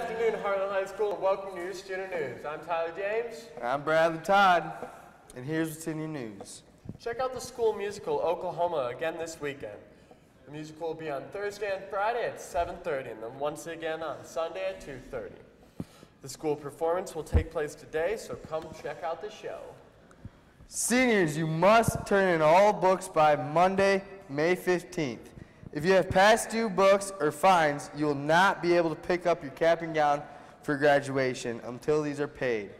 afternoon, Hartland High School, and welcome to your student news. I'm Tyler James. I'm Bradley Todd, and here's what's in your news. Check out the school musical Oklahoma again this weekend. The musical will be on Thursday and Friday at 7:30, and then once again on Sunday at 2:30. The school performance will take place today, so come check out the show. Seniors, you must turn in all books by Monday, May 15th. If you have past due books or fines, you will not be able to pick up your cap and gown for graduation until these are paid.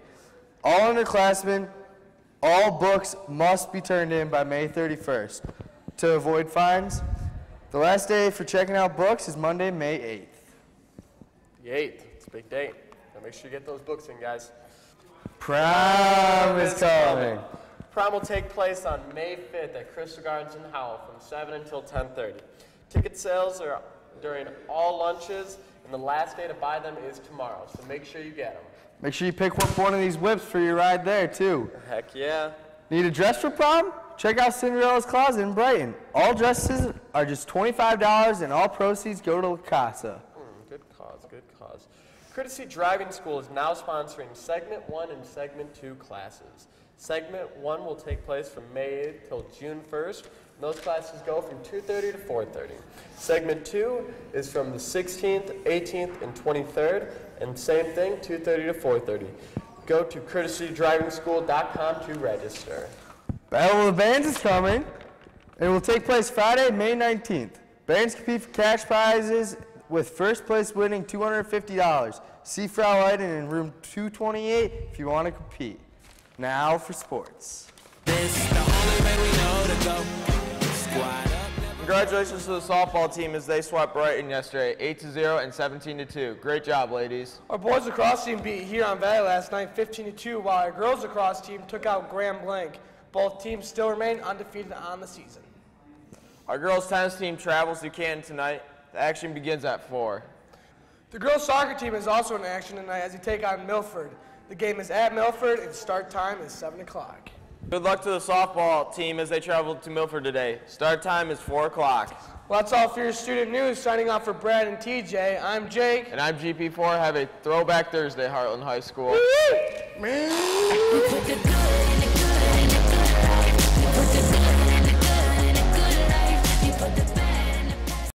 All underclassmen, all books must be turned in by May 31st. To avoid fines, the last day for checking out books is Monday, May 8th. The 8th, it's a big date. Now make sure you get those books in, guys. Prom is coming. Prom will take place on May 5th at Crystal Gardens in Howell from 7 until 10:30. Ticket sales are during all lunches, and the last day to buy them is tomorrow, so make sure you get them. Make sure you pick up one of these whips for your ride there, too. Heck yeah. Need a dress for prom? Check out Cinderella's Closet in Brighton. All dresses are just $25 and all proceeds go to La Casa. Hmm, good cause, good cause. Courtesy Driving School is now sponsoring Segment 1 and Segment 2 classes. Segment 1 will take place from May till June 1st. And Those classes go from 2.30 to 4.30. Segment 2 is from the 16th, 18th, and 23rd, and same thing, 2.30 to 4.30. Go to courtesydrivingschool.com to register. Battle of the Bands is coming. It will take place Friday, May 19th. Bands compete for cash prizes with first place winning $250. See Frau Leiden in room 228 if you want to compete. Now for sports. Congratulations to the softball team as they swept Brighton yesterday, 8 to 0 and 17 to 2. Great job, ladies. Our boys lacrosse team beat Huron Valley last night 15 to 2, while our girls lacrosse team took out Grand Blanc. Both teams still remain undefeated on the season. Our girls tennis team travels to Canton tonight. The action begins at 4. The girls soccer team is also in action tonight as they take on Milford. The game is at Milford and start time is 7 o'clock. Good luck to the softball team as they travel to Milford today. Start time is 4 o'clock. Well, that's all for your student news. Signing off for Brad and TJ, I'm Jake. And I'm GP4. Have a throwback Thursday, Hartland High School.